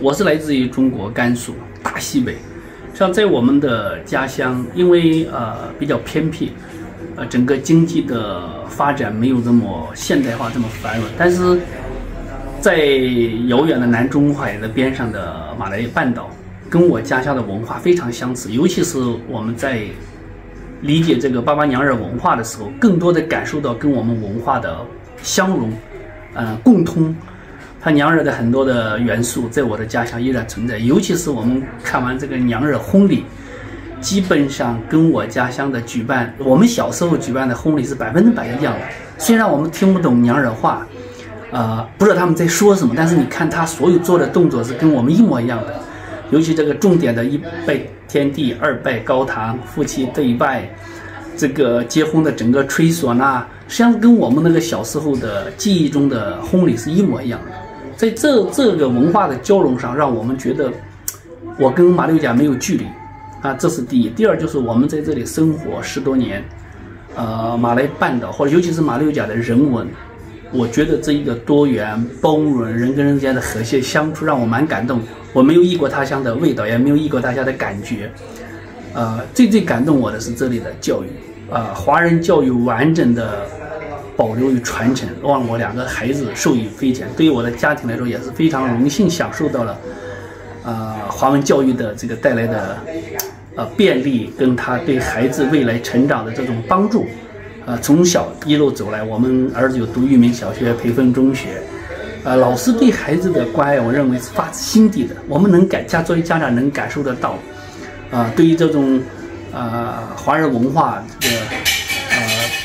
我是来自于中国甘肃大西北，像在我们的家乡，因为呃比较偏僻，呃整个经济的发展没有这么现代化这么繁荣，但是在遥远的南中海的边上的马来半岛，跟我家乡的文化非常相似，尤其是我们在理解这个巴巴娘惹文化的时候，更多的感受到跟我们文化的相融，呃共通。他娘惹的很多的元素在我的家乡依然存在，尤其是我们看完这个娘惹婚礼，基本上跟我家乡的举办，我们小时候举办的婚礼是百分之百一样的。虽然我们听不懂娘惹话，呃，不知道他们在说什么，但是你看他所有做的动作是跟我们一模一样的。尤其这个重点的一拜天地，二拜高堂，夫妻对拜，这个结婚的整个吹唢呐，实际上跟我们那个小时候的记忆中的婚礼是一模一样的。在这这个文化的交融上，让我们觉得我跟马六甲没有距离啊，这是第一。第二就是我们在这里生活十多年，呃，马来半岛或者尤其是马六甲的人文，我觉得这一个多元包容、人跟人之间的和谐相处，让我蛮感动。我没有异国他乡的味道，也没有异国他乡的感觉。呃，最最感动我的是这里的教育，啊，华人教育完整的。保留与传承，让我两个孩子受益匪浅。对于我的家庭来说，也是非常荣幸，享受到了，呃，华文教育的这个带来的，呃，便利，跟他对孩子未来成长的这种帮助。呃，从小一路走来，我们儿子有读育民小学、培芬中学，呃，老师对孩子的关爱，我认为是发自心底的。我们能感家作为家长能感受得到。啊，对于这种，呃，华人文化这个。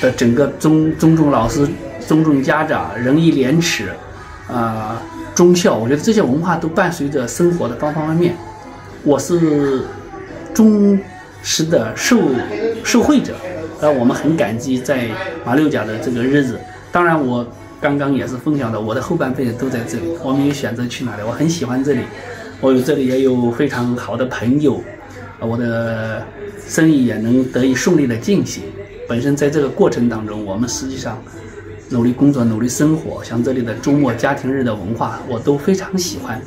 的整个尊尊重老师、尊重家长、仁义廉耻，啊，忠孝，我觉得这些文化都伴随着生活的方方面面。我是忠实的受受惠者，呃，我们很感激在马六甲的这个日子。当然，我刚刚也是分享的，我的后半辈子都在这里，我没有选择去哪里。我很喜欢这里，我有这里也有非常好的朋友，我的生意也能得以顺利的进行。本身在这个过程当中，我们实际上努力工作、努力生活，像这里的周末家庭日的文化，我都非常喜欢。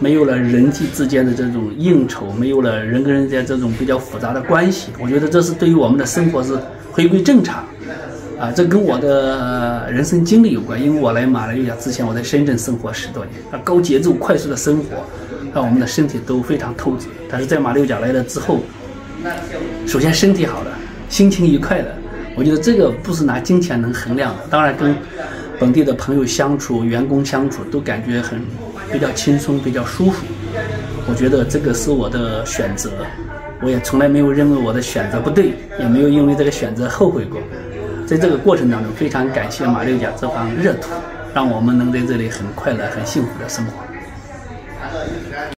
没有了人际之间的这种应酬，没有了人跟人间这种比较复杂的关系，我觉得这是对于我们的生活是回归正常。啊，这跟我的人生经历有关，因为我来马来西亚之前，我在深圳生活十多年，啊，高节奏、快速的生活让我们的身体都非常透支。但是在马六甲来了之后，首先身体好了，心情愉快了。我觉得这个不是拿金钱能衡量的。当然，跟本地的朋友相处、员工相处，都感觉很比较轻松、比较舒服。我觉得这个是我的选择，我也从来没有认为我的选择不对，也没有因为这个选择后悔过。在这个过程当中，非常感谢马六甲这方热土，让我们能在这里很快乐、很幸福的生活。